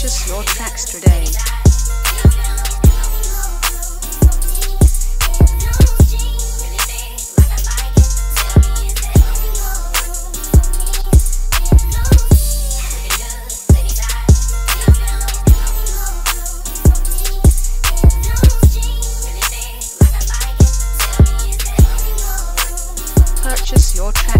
Purchase your tracks today. Purchase your tracks